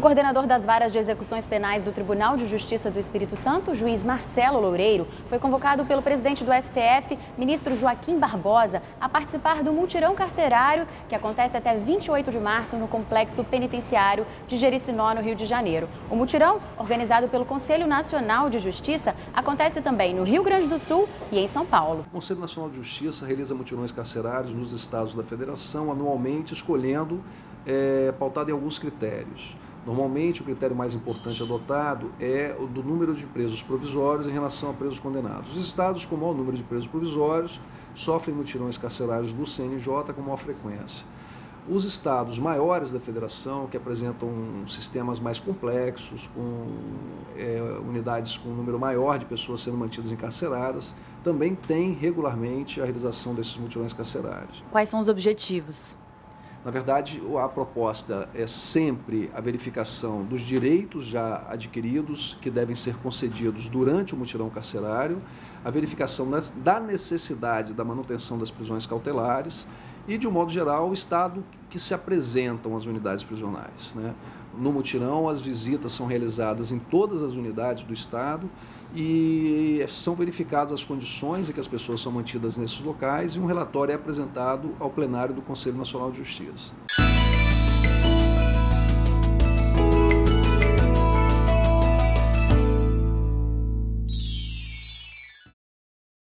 O coordenador das varas de execuções penais do Tribunal de Justiça do Espírito Santo, juiz Marcelo Loureiro, foi convocado pelo presidente do STF, ministro Joaquim Barbosa, a participar do multirão carcerário que acontece até 28 de março no complexo penitenciário de Jericinó, no Rio de Janeiro. O multirão, organizado pelo Conselho Nacional de Justiça, acontece também no Rio Grande do Sul e em São Paulo. O Conselho Nacional de Justiça realiza mutirões carcerários nos estados da federação anualmente, escolhendo é, pautado em alguns critérios. Normalmente, o critério mais importante adotado é o do número de presos provisórios em relação a presos condenados. Os estados com maior número de presos provisórios sofrem mutirões carcerários do CNJ com maior frequência. Os estados maiores da federação, que apresentam sistemas mais complexos, com é, unidades com um número maior de pessoas sendo mantidas encarceradas, também têm regularmente a realização desses mutirões carcerários. Quais são os objetivos? Na verdade, a proposta é sempre a verificação dos direitos já adquiridos, que devem ser concedidos durante o mutirão carcerário, a verificação da necessidade da manutenção das prisões cautelares e, de um modo geral, o estado que se apresentam as unidades prisionais. Né? No mutirão, as visitas são realizadas em todas as unidades do estado e são verificadas as condições em que as pessoas são mantidas nesses locais e um relatório é apresentado ao plenário do Conselho Nacional de Justiça.